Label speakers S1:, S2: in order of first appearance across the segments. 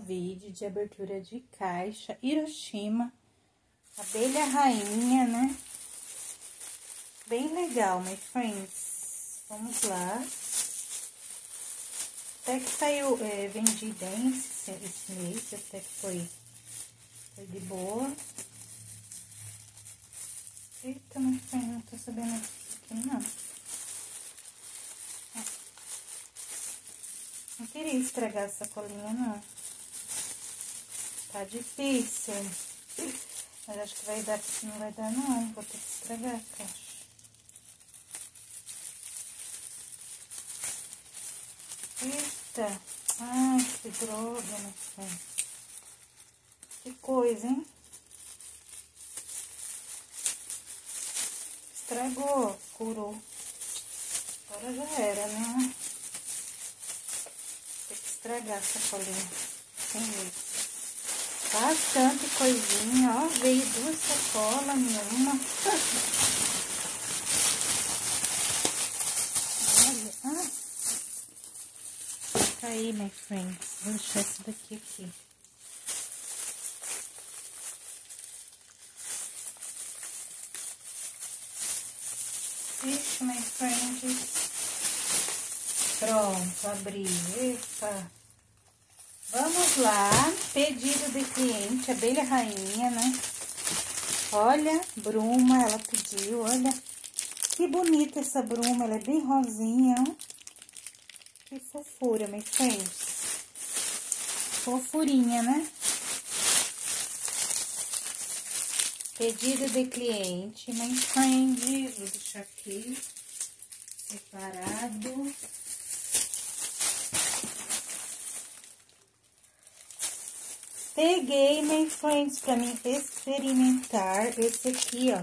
S1: vídeo de abertura de caixa Hiroshima, abelha rainha, né? Bem legal, my friends. Vamos lá. Até que saiu, é, vendi bem esse, esse mês, até que foi, foi de boa. Eita, friends, não tô sabendo aqui não. Não queria estragar essa colinha, não. Tá difícil. Mas acho que vai dar, porque não vai dar, não. Vou ter que estragar a caixa. Eita. Ai, que droga, meu filho. Que coisa, hein? Estragou, curou. Agora já era, né? estragar essa colinha. Sem jeito. Bastante coisinha, ó. Veio duas sacolas, nenhuma. Olha, ah. Tá aí, my friends. Vou deixar esse daqui aqui. Ixi, my friends. Pronto, abri. Eita. Vamos lá. Pedido de cliente, abelha rainha, né? Olha, bruma, ela pediu, olha. Que bonita essa bruma, ela é bem rosinha, ó. Que fofura, me fez. Fofurinha, né? Pedido de cliente, my friend. Vou deixar aqui separado. Peguei, my friends, pra mim experimentar esse aqui, ó.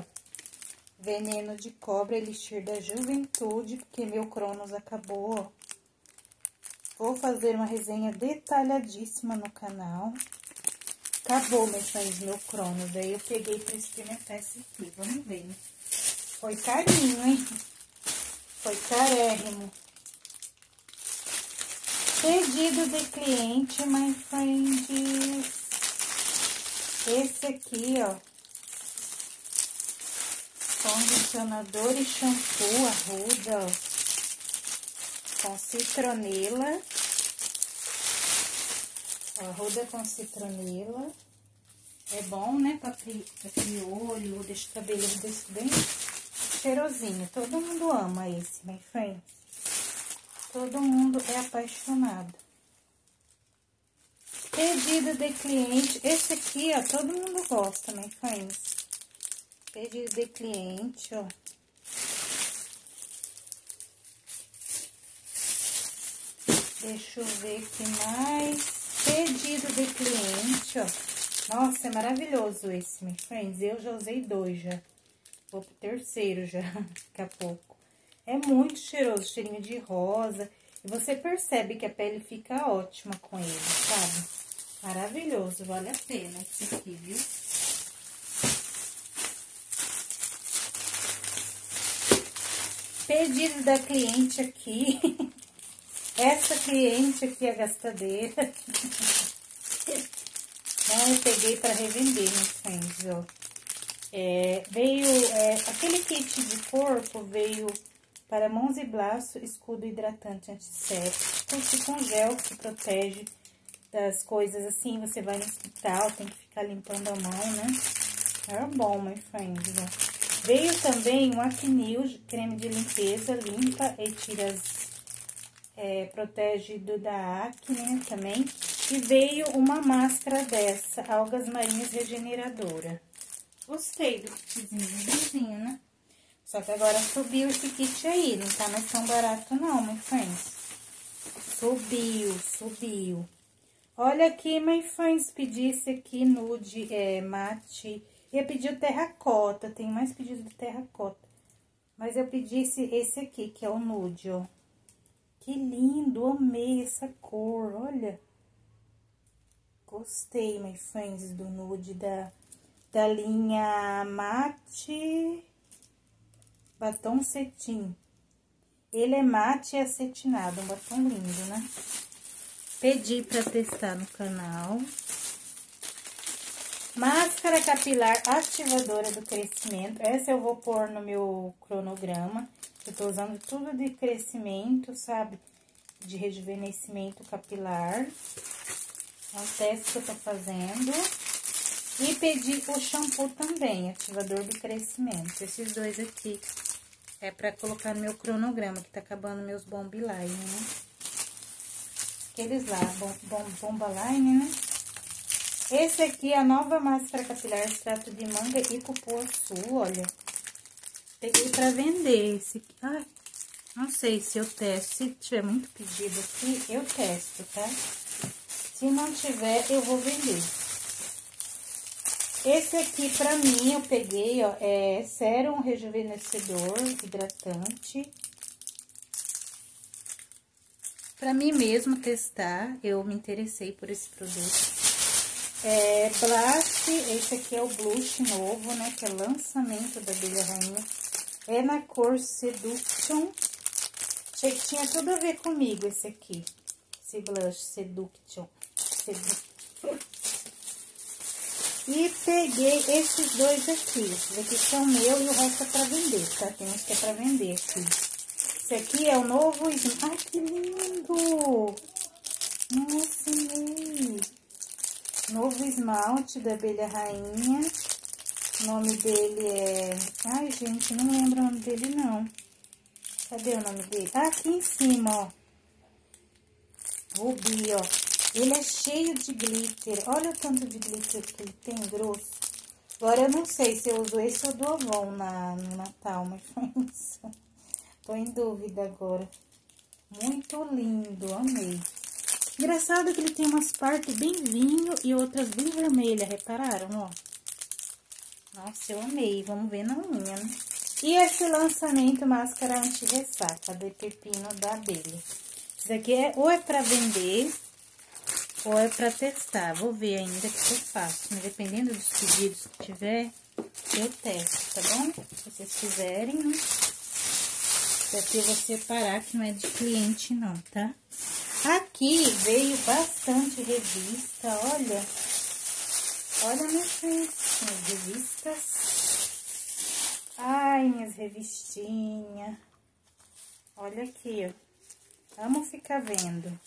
S1: Veneno de cobra, elixir da juventude, porque meu Cronos acabou. Vou fazer uma resenha detalhadíssima no canal. Acabou, my friends, meu Cronos. Aí eu peguei pra experimentar esse aqui. Vamos ver? Foi carinho, hein? Foi carérrimo. Pedido de cliente, my friends. Esse aqui, ó. Condicionador e shampoo arruda, ó. Com citronela. Arruda com citronela. É bom, né? Pra, criolho, deixa o cabelo desse bem cheirosinho. Todo mundo ama esse, my friends. Todo mundo é apaixonado. Pedido de cliente. Esse aqui, ó, todo mundo gosta, my friends. Pedido de cliente, ó. Deixa eu ver aqui mais. Pedido de cliente, ó. Nossa, é maravilhoso esse, my friends. Eu já usei dois já. Vou pro terceiro já, daqui a pouco. É muito cheiroso, cheirinho de rosa. E você percebe que a pele fica ótima com ele, sabe? Maravilhoso, vale a pena esse aqui, viu? Pedido da cliente aqui. Essa cliente aqui, a gastadeira. Então, eu peguei para revender, meus friends, ó. É, veio, é, aquele kit de corpo veio para mãos e braços, escudo hidratante antisséptico, com gel que protege das coisas assim, você vai no hospital, tem que ficar limpando a mão, né? É bom, my friends, ó. Veio também um Acnil, creme de limpeza, limpa e tira as... É, protege do da acne, né, também. E veio uma máscara dessa, algas marinhas regeneradora. Gostei do kitzinho, vizinho, né? Só que agora subiu esse kit aí, não tá mais tão barato não, my friends. Subiu, subiu. Olha aqui, my friends, pedi esse aqui nude é, mate. Ia pedir o terracota, tem mais pedido de terracota. Mas eu pedi esse, esse aqui, que é o nude, ó. Que lindo, amei essa cor, olha. Gostei, my friends, do nude da, da linha mate batom cetim. Ele é mate e acetinado, um batom lindo, né? Pedi pra testar no canal. Máscara capilar ativadora do crescimento. Essa eu vou pôr no meu cronograma. Eu tô usando tudo de crescimento, sabe? De rejuvenescimento capilar. É um teste que eu tô fazendo. E pedi o shampoo também, ativador do crescimento. Esses dois aqui é pra colocar no meu cronograma, que tá acabando meus bomb line, né? Aqueles lá, bom, bom, bomba line, né? Esse aqui é a nova máscara capilar extrato de manga e cupuaçu, olha. Peguei pra vender esse aqui. Ai, não sei se eu testo. Se tiver muito pedido aqui, eu testo, tá? Se não tiver, eu vou vender. Esse aqui, pra mim, eu peguei, ó, é sérum rejuvenescedor hidratante. Pra mim mesmo testar, eu me interessei por esse produto. É, Blast, esse aqui é o blush novo, né? Que é lançamento da Abelha Rainha. É na cor Seduction. Achei que tinha tudo a ver comigo esse aqui. Esse blush Seduction. Seduction. E peguei esses dois aqui. Esses aqui são meu e o resto é pra vender, tá? Tem uns que é pra vender aqui. Esse aqui é o novo... Ai, que lindo! Nossa, lindo! Novo esmalte da abelha rainha. O nome dele é... Ai, gente, não lembro o nome dele, não. Cadê o nome dele? Ah, aqui em cima, ó. Rubi, ó. Ele é cheio de glitter. Olha o tanto de glitter que ele tem, grosso. Agora, eu não sei se eu uso esse ou do Avon na, no Natal, mas foi isso. Tô em dúvida agora. Muito lindo, amei. Engraçado que ele tem umas partes bem vinho e outras bem vermelhas, repararam, ó? Nossa, eu amei. Vamos ver na unha, né? E esse lançamento máscara anti-ressaca de pepino da abelha. Isso aqui é, ou é pra vender, ou é pra testar. Vou ver ainda o que eu faço. Mas dependendo dos pedidos que tiver, eu testo, tá bom? Se vocês quiserem, né? Esse aqui eu vou separar, que não é de cliente não, tá? Aqui veio bastante revista, olha. Olha minhas, minhas revistas. Ai, minhas revistinhas. Olha aqui, ó. Amo ficar vendo.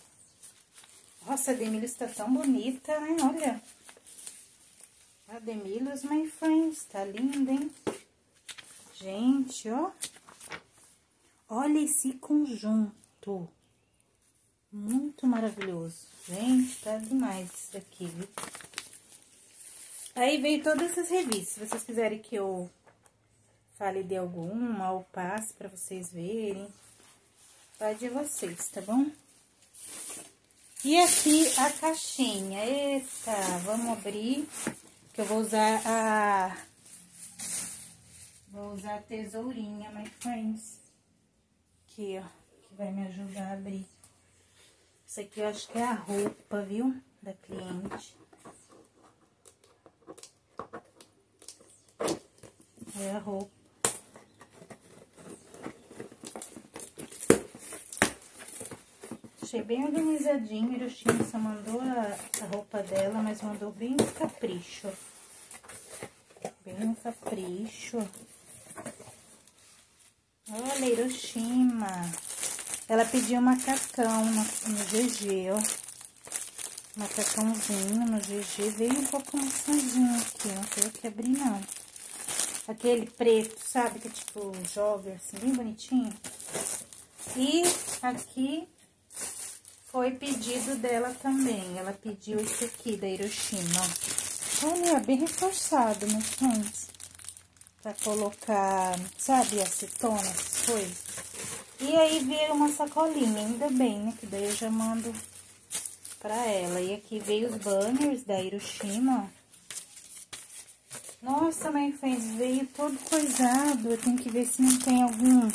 S1: Nossa, a Demílios tá tão bonita, né? Olha. A Demílios, my friends, tá linda, hein? Gente, ó. Olha esse conjunto. Muito maravilhoso. Gente, tá demais isso daqui, viu? Aí veio todas essas revistas. Se vocês quiserem que eu fale de alguma ou passe pra vocês verem, vai de vocês, tá bom? E aqui a caixinha. Eita, vamos abrir, que eu vou usar a... Vou usar a tesourinha, my friends. Aqui, ó, que vai me ajudar a abrir. Isso aqui eu acho que é a roupa, viu? Da cliente. É a roupa. Achei bem organizadinho. Hiroshima só mandou a, a roupa dela, mas mandou bem capricho. Bem capricho. Olha, Hiroshima. Ela pediu macacão no, no GG, ó. Macacãozinho no GG. Veio um pouco maçãzinho aqui, não sei que abrir, não. Aquele preto, sabe? Que é tipo jovem, assim, bem bonitinho. E aqui foi pedido dela também. Ela pediu esse aqui, da Hiroshima, ó. Olha, bem reforçado, meus friends. Pra colocar, sabe, acetona, essas coisas. E aí veio uma sacolinha, ainda bem, né? Que daí eu já mando pra ela. E aqui veio os banners da Hiroshima, Nossa, my friends, veio todo coisado. Eu tenho que ver se não tem algum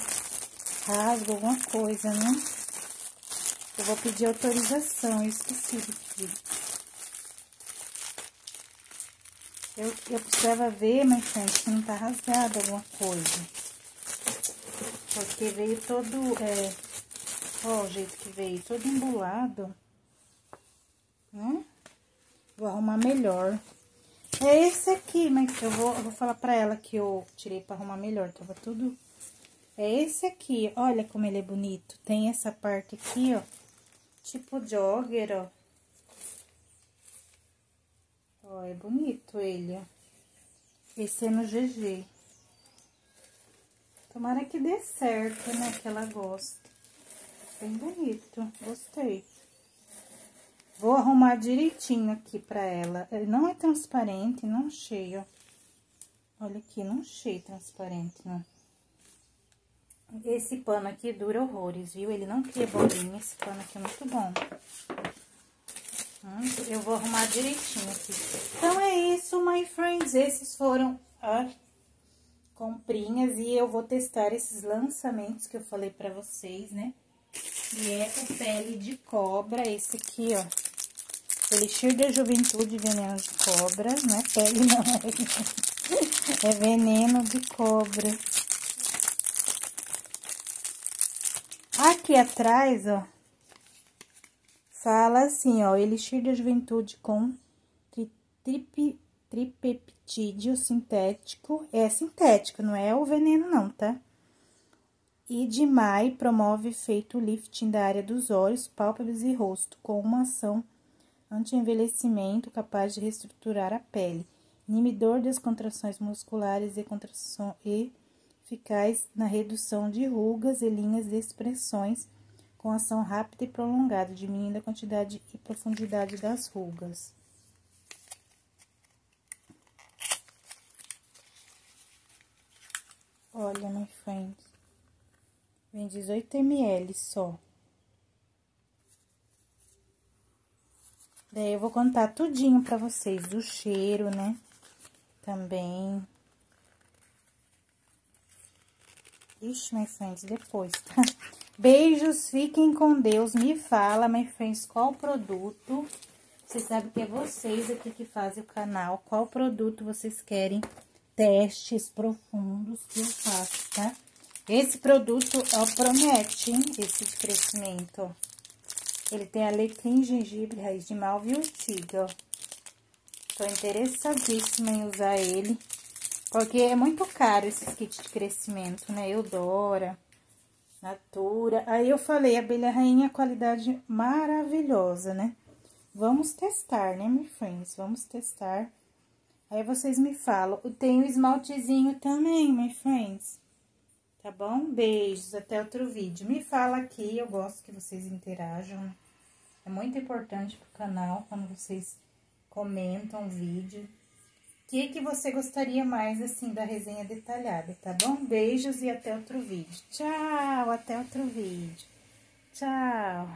S1: rasgo, alguma coisa, né? Eu vou pedir autorização, eu esqueci de pedir. Eu, eu precisava ver, friends, se não tá rasgado alguma coisa. Porque veio todo, é, ó o jeito que veio, todo embolado. Vou arrumar melhor. É esse aqui, mas eu vou, eu vou falar pra ela que eu tirei pra arrumar melhor. Tava tudo... É esse aqui, olha como ele é bonito. Tem essa parte aqui, ó. Tipo jogger, ó. Ó, é bonito ele. Esse é no GG. Tomara que dê certo, né? Que ela goste. Bem bonito, gostei. Vou arrumar direitinho aqui pra ela. Ele não é transparente, não cheio. Olha aqui, não cheio transparente, não. Esse pano aqui dura horrores, viu? Ele não cria bolinha, esse pano aqui é muito bom. Eu vou arrumar direitinho aqui. Então, é isso, my friends. Esses foram as comprinhas e eu vou testar esses lançamentos que eu falei pra vocês, né? E é o pele de cobra, esse aqui, ó. Elixir da Juventude, veneno de cobra. Não é pele, não. É veneno de cobra. Aqui atrás, ó. Fala assim, ó. Elixir da Juventude com tri, tripeptídeo sintético. É sintético, não é o veneno, não, tá? E de Mai promove efeito lifting da área dos olhos, pálpebras e rosto, com uma ação anti-envelhecimento capaz de reestruturar a pele, inibidor das contrações musculares e, contração, e eficaz na redução de rugas e linhas de expressões, com ação rápida e prolongada, diminuindo a quantidade e profundidade das rugas. Olha, my friends, vem 18 ml só. Daí, eu vou contar tudinho pra vocês, do cheiro, né? Também. Ixi, my friends, depois, tá? Beijos, fiquem com Deus. Me fala, my friends, qual produto... Vocês sabem que é vocês aqui que fazem o canal. Qual produto vocês querem testes profundos que eu faço, tá? Esse produto, ó, promete, hein? Esse de crescimento, ó. Ele tem alecrim, gengibre, raiz de malva e urtiga, ó. Tô interessadíssima em usar ele, porque é muito caro esses kits de crescimento, né? Eudora, Natura. Aí eu falei, abelha rainha, qualidade maravilhosa, né? Vamos testar, né, my friends? Vamos testar. Aí vocês me falam. Tem o esmaltezinho também, my friends. Tá bom? Beijos, até outro vídeo. Me fala aqui, eu gosto que vocês interajam. É muito importante pro canal quando vocês comentam o vídeo. Que, que você gostaria mais, assim, da resenha detalhada, tá bom? Beijos e até outro vídeo. Tchau, até outro vídeo. Tchau.